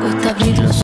cuesta abrir los